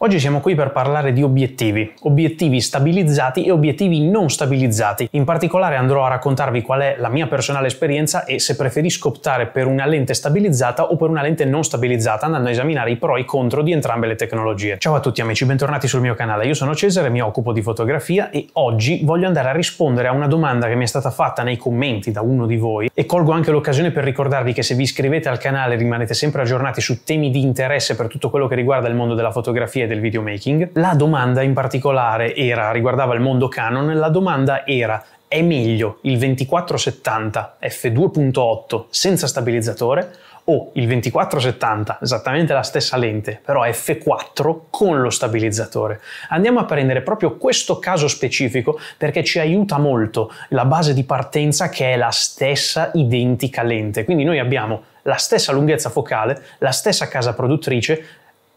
Oggi siamo qui per parlare di obiettivi, obiettivi stabilizzati e obiettivi non stabilizzati. In particolare andrò a raccontarvi qual è la mia personale esperienza e se preferisco optare per una lente stabilizzata o per una lente non stabilizzata, andando a esaminare i pro e i contro di entrambe le tecnologie. Ciao a tutti amici, bentornati sul mio canale. Io sono Cesare, mi occupo di fotografia e oggi voglio andare a rispondere a una domanda che mi è stata fatta nei commenti da uno di voi e colgo anche l'occasione per ricordarvi che se vi iscrivete al canale rimanete sempre aggiornati su temi di interesse per tutto quello che riguarda il mondo della fotografia del videomaking. La domanda in particolare era, riguardava il mondo Canon, la domanda era è meglio il 2470 f2.8 senza stabilizzatore o il 2470, esattamente la stessa lente, però f4 con lo stabilizzatore. Andiamo a prendere proprio questo caso specifico perché ci aiuta molto la base di partenza che è la stessa identica lente. Quindi noi abbiamo la stessa lunghezza focale, la stessa casa produttrice,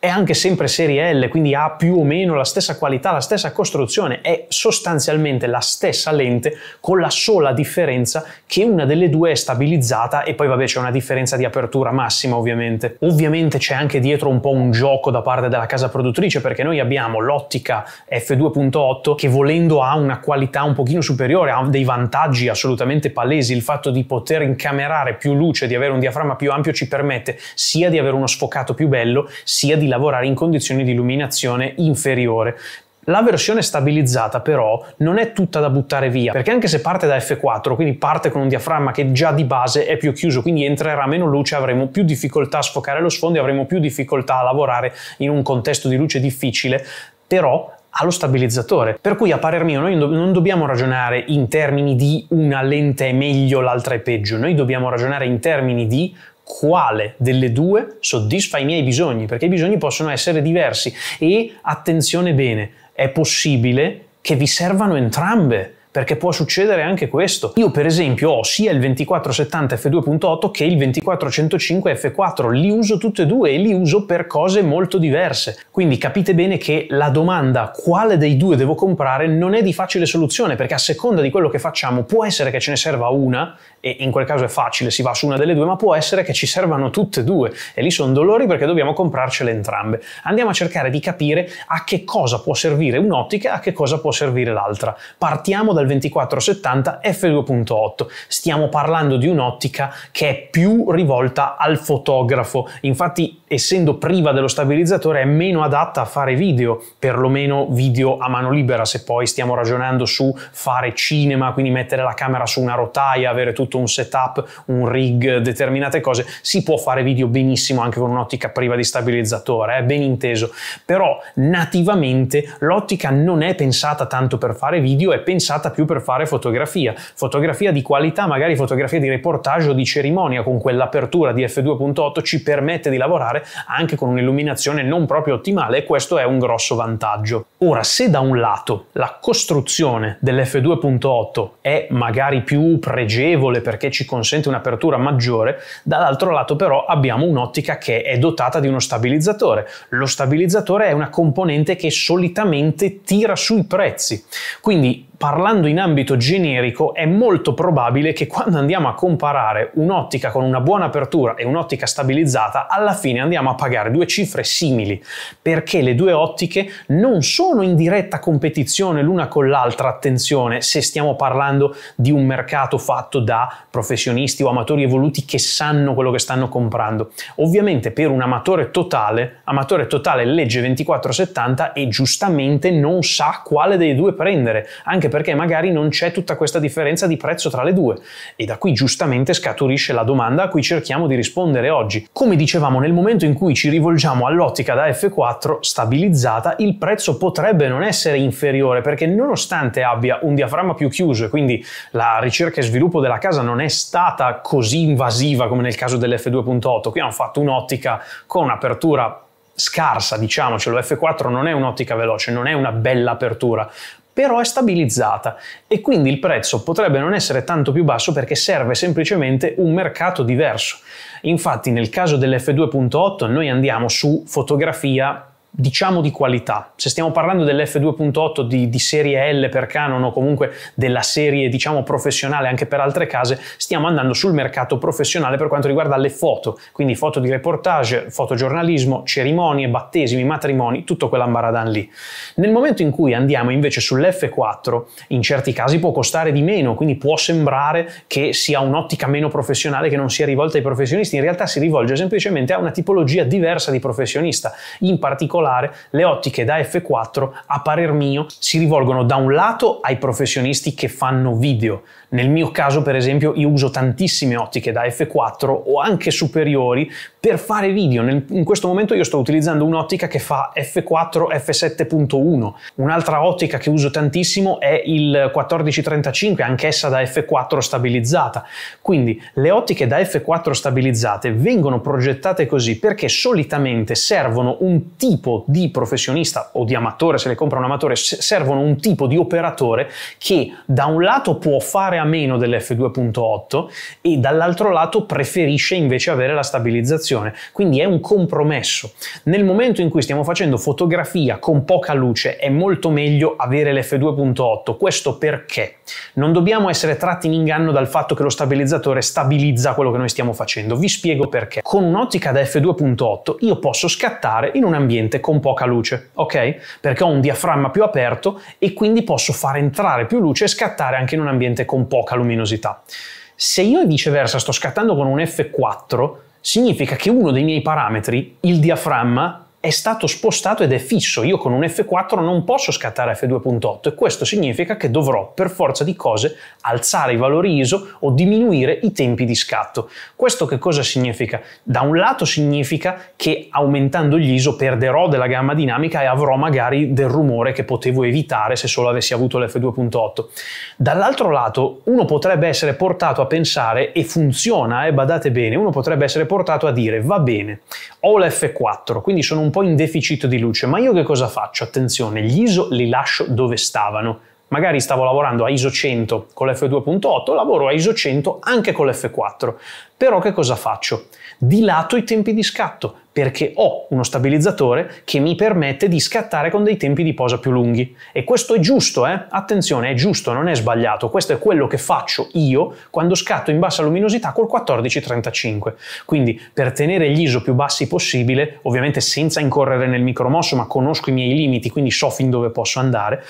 è anche sempre serie L, quindi ha più o meno la stessa qualità, la stessa costruzione, è sostanzialmente la stessa lente con la sola differenza che una delle due è stabilizzata e poi vabbè c'è una differenza di apertura massima ovviamente. Ovviamente c'è anche dietro un po' un gioco da parte della casa produttrice perché noi abbiamo l'ottica f2.8 che volendo ha una qualità un pochino superiore, ha dei vantaggi assolutamente palesi, il fatto di poter incamerare più luce, di avere un diaframma più ampio ci permette sia di avere uno sfocato più bello, sia di lavorare in condizioni di illuminazione inferiore. La versione stabilizzata però non è tutta da buttare via, perché anche se parte da F4, quindi parte con un diaframma che già di base è più chiuso, quindi entrerà meno luce, avremo più difficoltà a sfocare lo sfondo e avremo più difficoltà a lavorare in un contesto di luce difficile, però ha lo stabilizzatore. Per cui a parer mio noi non dobbiamo ragionare in termini di una lente è meglio, l'altra è peggio, noi dobbiamo ragionare in termini di quale delle due soddisfa i miei bisogni, perché i bisogni possono essere diversi. E attenzione bene, è possibile che vi servano entrambe perché può succedere anche questo. Io per esempio ho sia il 2470 f2.8 che il 2405 f4, li uso tutte e due e li uso per cose molto diverse. Quindi capite bene che la domanda quale dei due devo comprare non è di facile soluzione, perché a seconda di quello che facciamo può essere che ce ne serva una e in quel caso è facile, si va su una delle due, ma può essere che ci servano tutte e due e lì sono dolori perché dobbiamo comprarcele entrambe. Andiamo a cercare di capire a che cosa può servire un'ottica e a che cosa può servire l'altra. Partiamo dal 2470 f2.8. Stiamo parlando di un'ottica che è più rivolta al fotografo, infatti essendo priva dello stabilizzatore è meno adatta a fare video, perlomeno video a mano libera, se poi stiamo ragionando su fare cinema, quindi mettere la camera su una rotaia, avere tutto un setup, un rig, determinate cose, si può fare video benissimo anche con un'ottica priva di stabilizzatore, è ben inteso, però nativamente l'ottica non è pensata tanto per fare video, è pensata più per fare fotografia, fotografia di qualità, magari fotografia di reportage o di cerimonia, con quell'apertura di f2.8 ci permette di lavorare anche con un'illuminazione non proprio ottimale e questo è un grosso vantaggio. Ora, se da un lato la costruzione dell'F2.8 è magari più pregevole perché ci consente un'apertura maggiore, dall'altro lato però abbiamo un'ottica che è dotata di uno stabilizzatore. Lo stabilizzatore è una componente che solitamente tira sui prezzi. Quindi parlando in ambito generico, è molto probabile che quando andiamo a comparare un'ottica con una buona apertura e un'ottica stabilizzata, alla fine andiamo a pagare due cifre simili, perché le due ottiche non sono in diretta competizione l'una con l'altra, attenzione, se stiamo parlando di un mercato fatto da professionisti o amatori evoluti che sanno quello che stanno comprando. Ovviamente per un amatore totale, amatore totale legge 2470 e giustamente non sa quale dei due prendere, anche perché magari non c'è tutta questa differenza di prezzo tra le due. E da qui giustamente scaturisce la domanda a cui cerchiamo di rispondere oggi. Come dicevamo, nel momento in cui ci rivolgiamo all'ottica da F4 stabilizzata, il prezzo potrebbe non essere inferiore perché nonostante abbia un diaframma più chiuso e quindi la ricerca e sviluppo della casa non è stata così invasiva come nel caso dell'F2.8, qui hanno fatto un'ottica con un'apertura scarsa, diciamocelo, F4 non è un'ottica veloce, non è una bella apertura, però è stabilizzata e quindi il prezzo potrebbe non essere tanto più basso perché serve semplicemente un mercato diverso. Infatti nel caso dell'F2.8 noi andiamo su fotografia diciamo di qualità. Se stiamo parlando dell'F2.8 di, di, serie L per Canon o comunque della serie diciamo professionale anche per altre case, stiamo andando sul mercato professionale per quanto riguarda le foto, quindi foto di reportage, fotogiornalismo, cerimonie, battesimi, matrimoni, tutto quell'ambaradan lì. Nel momento in cui andiamo invece sull'F4, in certi casi può costare di meno, quindi può sembrare che sia un'ottica meno professionale che non sia rivolta ai professionisti, in realtà si rivolge semplicemente a una tipologia diversa di professionista, in particolare particolare le ottiche da F4 a parer mio si rivolgono da un lato ai professionisti che fanno video. Nel mio caso per esempio io uso tantissime ottiche da F4 o anche superiori per fare video. Nel, in questo momento io sto utilizzando un'ottica che fa F4 F7.1. Un'altra ottica che uso tantissimo è il 1435, anch'essa da F4 stabilizzata. Quindi le ottiche da F4 stabilizzate vengono progettate così perché solitamente servono un tipo di professionista o di amatore, se le compra un amatore, servono un tipo di operatore che da un lato può fare a meno dell'F2.8 e dall'altro lato preferisce invece avere la stabilizzazione quindi è un compromesso. Nel momento in cui stiamo facendo fotografia con poca luce è molto meglio avere l'F2.8, questo perché? Non dobbiamo essere tratti in inganno dal fatto che lo stabilizzatore stabilizza quello che noi stiamo facendo, vi spiego perché. Con un'ottica da F2.8 io posso scattare in un ambiente con poca luce, ok? Perché ho un diaframma più aperto e quindi posso far entrare più luce e scattare anche in un ambiente con poca luminosità. Se io viceversa sto scattando con un F4, significa che uno dei miei parametri, il diaframma, è stato spostato ed è fisso. Io con un F4 non posso scattare F2.8 e questo significa che dovrò per forza di cose alzare i valori ISO o diminuire i tempi di scatto. Questo che cosa significa? Da un lato significa che aumentando gli ISO perderò della gamma dinamica e avrò magari del rumore che potevo evitare se solo avessi avuto l'F2.8. Dall'altro lato uno potrebbe essere portato a pensare e funziona, eh, badate bene, uno potrebbe essere portato a dire va bene, ho l'F4, quindi sono un un po' in deficit di luce, ma io che cosa faccio? Attenzione, gli ISO li lascio dove stavano. Magari stavo lavorando a ISO 100 con l'F2.8, lavoro a ISO 100 anche con l'F4. Però che cosa faccio? Dilato i tempi di scatto perché ho uno stabilizzatore che mi permette di scattare con dei tempi di posa più lunghi. E questo è giusto, eh? Attenzione, è giusto, non è sbagliato. Questo è quello che faccio io quando scatto in bassa luminosità col 1435. Quindi per tenere gli ISO più bassi possibile, ovviamente senza incorrere nel micromosso, ma conosco i miei limiti, quindi so fin dove posso andare,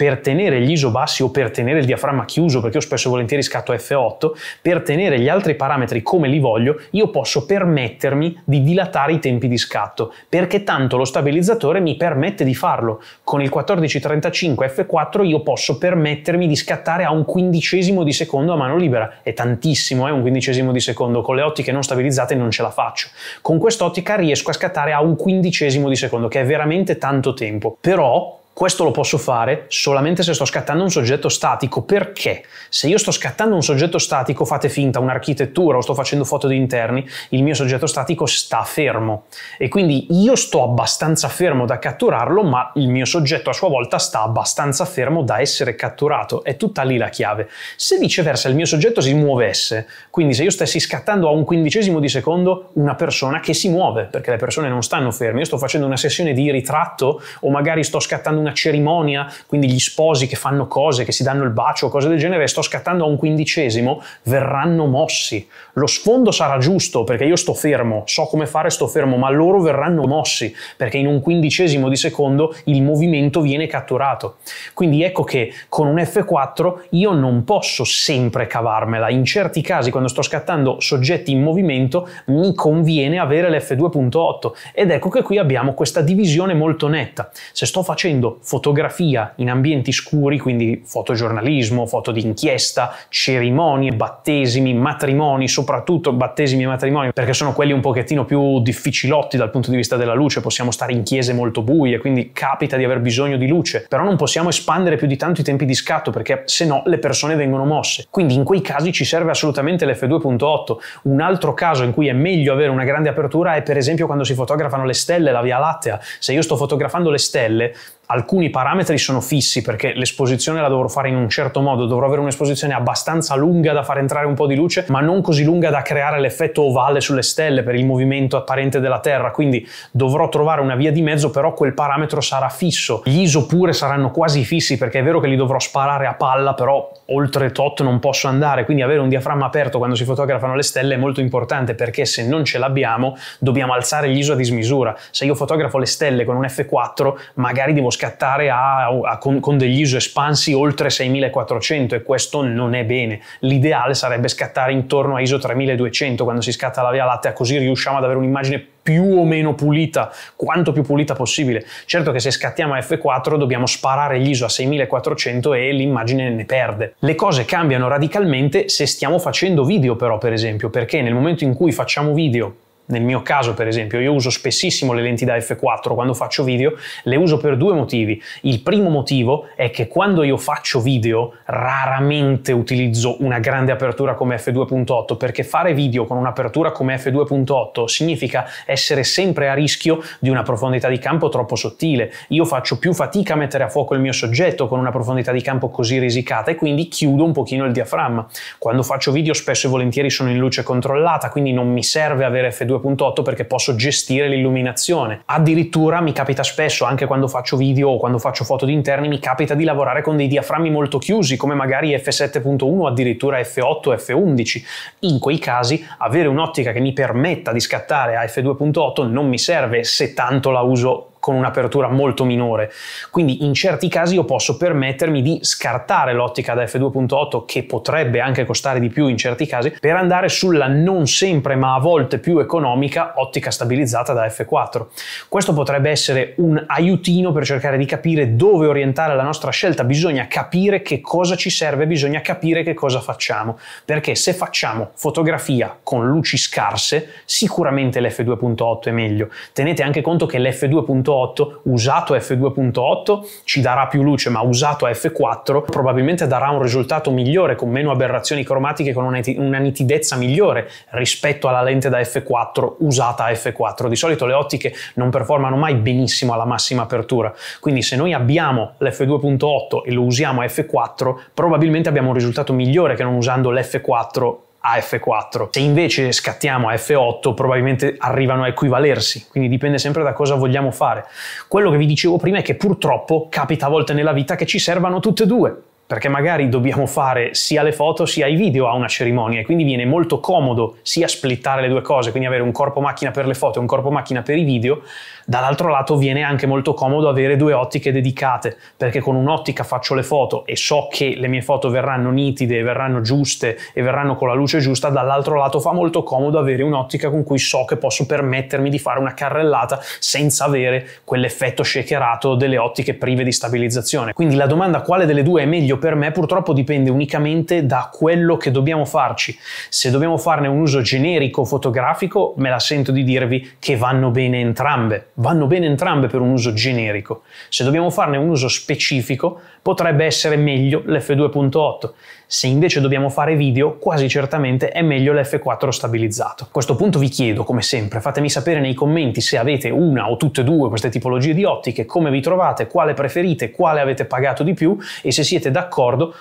per tenere gli ISO bassi o per tenere il diaframma chiuso, perché io spesso e volentieri scatto F8, per tenere gli altri parametri come li voglio, io posso permettermi di dilatare i tempi di scatto, perché tanto lo stabilizzatore mi permette di farlo. Con il 1435 F4 io posso permettermi di scattare a un quindicesimo di secondo a mano libera, è tantissimo, è eh, un quindicesimo di secondo, con le ottiche non stabilizzate non ce la faccio. Con quest'ottica riesco a scattare a un quindicesimo di secondo, che è veramente tanto tempo. Però questo lo posso fare solamente se sto scattando un soggetto statico. Perché? Se io sto scattando un soggetto statico, fate finta, un'architettura o sto facendo foto di interni, il mio soggetto statico sta fermo. E quindi io sto abbastanza fermo da catturarlo, ma il mio soggetto a sua volta sta abbastanza fermo da essere catturato. È tutta lì la chiave. Se viceversa il mio soggetto si muovesse, quindi se io stessi scattando a un quindicesimo di secondo una persona che si muove, perché le persone non stanno ferme, io sto facendo una sessione di ritratto o magari sto scattando una cerimonia, quindi gli sposi che fanno cose, che si danno il bacio cose del genere, sto scattando a un quindicesimo, verranno mossi. Lo sfondo sarà giusto perché io sto fermo, so come fare, sto fermo, ma loro verranno mossi perché in un quindicesimo di secondo il movimento viene catturato. Quindi ecco che con un F4 io non posso sempre cavarmela. In certi casi, quando sto scattando soggetti in movimento, mi conviene avere l'F2.8 ed ecco che qui abbiamo questa divisione molto netta. Se sto facendo fotografia in ambienti scuri, quindi fotogiornalismo, foto di inchiesta, cerimonie, battesimi, matrimoni, soprattutto battesimi e matrimoni, perché sono quelli un pochettino più difficilotti dal punto di vista della luce, possiamo stare in chiese molto buie, quindi capita di aver bisogno di luce, però non possiamo espandere più di tanto i tempi di scatto perché se no le persone vengono mosse. Quindi in quei casi ci serve assolutamente l'F2.8. Un altro caso in cui è meglio avere una grande apertura è per esempio quando si fotografano le stelle, la Via Lattea. Se io sto fotografando le stelle, alcuni parametri sono fissi perché l'esposizione la dovrò fare in un certo modo, dovrò avere un'esposizione abbastanza lunga da far entrare un po' di luce, ma non così lunga da creare l'effetto ovale sulle stelle per il movimento apparente della Terra, quindi dovrò trovare una via di mezzo, però quel parametro sarà fisso. Gli ISO pure saranno quasi fissi perché è vero che li dovrò sparare a palla, però oltre tot non posso andare, quindi avere un diaframma aperto quando si fotografano le stelle è molto importante perché se non ce l'abbiamo dobbiamo alzare gli ISO a dismisura. Se io fotografo le stelle con un F4 magari devo scattare a, a, con, con degli ISO espansi oltre 6400 e questo non è bene. L'ideale sarebbe scattare intorno a ISO 3200 quando si scatta la Via Lattea così riusciamo ad avere un'immagine più o meno pulita, quanto più pulita possibile. Certo che se scattiamo a F4 dobbiamo sparare gli ISO a 6400 e l'immagine ne perde. Le cose cambiano radicalmente se stiamo facendo video però per esempio, perché nel momento in cui facciamo video nel mio caso, per esempio, io uso spessissimo le lenti da f4 quando faccio video, le uso per due motivi. Il primo motivo è che quando io faccio video raramente utilizzo una grande apertura come f2.8 perché fare video con un'apertura come f2.8 significa essere sempre a rischio di una profondità di campo troppo sottile. Io faccio più fatica a mettere a fuoco il mio soggetto con una profondità di campo così risicata e quindi chiudo un pochino il diaframma. Quando faccio video spesso e volentieri sono in luce controllata, quindi non mi serve avere f2 2.8 perché posso gestire l'illuminazione. Addirittura mi capita spesso, anche quando faccio video o quando faccio foto di interni, mi capita di lavorare con dei diaframmi molto chiusi, come magari f7.1 o addirittura f8 f11. In quei casi avere un'ottica che mi permetta di scattare a f2.8 non mi serve se tanto la uso con un'apertura molto minore. Quindi in certi casi io posso permettermi di scartare l'ottica da f2.8 che potrebbe anche costare di più in certi casi per andare sulla non sempre ma a volte più economica ottica stabilizzata da f4. Questo potrebbe essere un aiutino per cercare di capire dove orientare la nostra scelta, bisogna capire che cosa ci serve, bisogna capire che cosa facciamo, perché se facciamo fotografia con luci scarse sicuramente l'f2.8 è meglio. Tenete anche conto che l'f2.8 f2.8 usato a f2.8 ci darà più luce ma usato a f4 probabilmente darà un risultato migliore con meno aberrazioni cromatiche con una nitidezza migliore rispetto alla lente da f4 usata a f4 di solito le ottiche non performano mai benissimo alla massima apertura. Quindi se noi abbiamo l'f2.8 e lo usiamo a f4 probabilmente abbiamo un risultato migliore che non usando l'f4 a F4. Se invece scattiamo a F8 probabilmente arrivano a equivalersi, quindi dipende sempre da cosa vogliamo fare. Quello che vi dicevo prima è che purtroppo capita a volte nella vita che ci servano tutte e due perché magari dobbiamo fare sia le foto sia i video a una cerimonia e quindi viene molto comodo sia splittare le due cose, quindi avere un corpo macchina per le foto e un corpo macchina per i video, dall'altro lato viene anche molto comodo avere due ottiche dedicate, perché con un'ottica faccio le foto e so che le mie foto verranno nitide, verranno giuste e verranno con la luce giusta, dall'altro lato fa molto comodo avere un'ottica con cui so che posso permettermi di fare una carrellata senza avere quell'effetto shakerato delle ottiche prive di stabilizzazione. Quindi la domanda quale delle due è meglio per me purtroppo dipende unicamente da quello che dobbiamo farci. Se dobbiamo farne un uso generico fotografico, me la sento di dirvi che vanno bene entrambe. Vanno bene entrambe per un uso generico. Se dobbiamo farne un uso specifico, potrebbe essere meglio l'F2.8. Se invece dobbiamo fare video, quasi certamente è meglio l'F4 stabilizzato. A questo punto vi chiedo, come sempre, fatemi sapere nei commenti se avete una o tutte e due queste tipologie di ottiche, come vi trovate, quale preferite, quale avete pagato di più e se siete d'accordo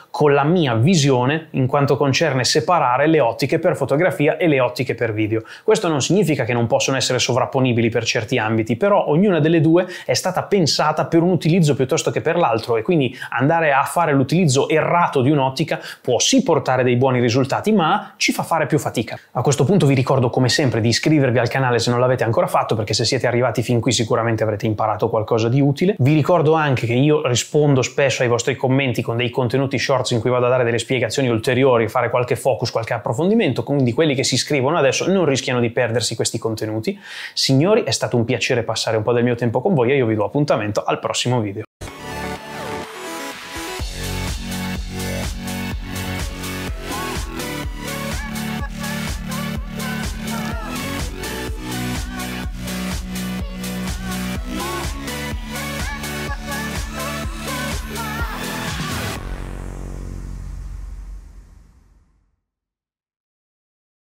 con la mia visione in quanto concerne separare le ottiche per fotografia e le ottiche per video. Questo non significa che non possono essere sovrapponibili per certi ambiti, però ognuna delle due è stata pensata per un utilizzo piuttosto che per l'altro e quindi andare a fare l'utilizzo errato di un'ottica può sì portare dei buoni risultati, ma ci fa fare più fatica. A questo punto vi ricordo come sempre di iscrivervi al canale se non l'avete ancora fatto, perché se siete arrivati fin qui sicuramente avrete imparato qualcosa di utile. Vi ricordo anche che io rispondo spesso ai vostri commenti con dei contenuti shorts in cui vado a dare delle spiegazioni ulteriori, fare qualche focus, qualche approfondimento, quindi quelli che si iscrivono adesso non rischiano di perdersi questi contenuti. Signori, è stato un piacere passare un po' del mio tempo con voi e io vi do appuntamento al prossimo video.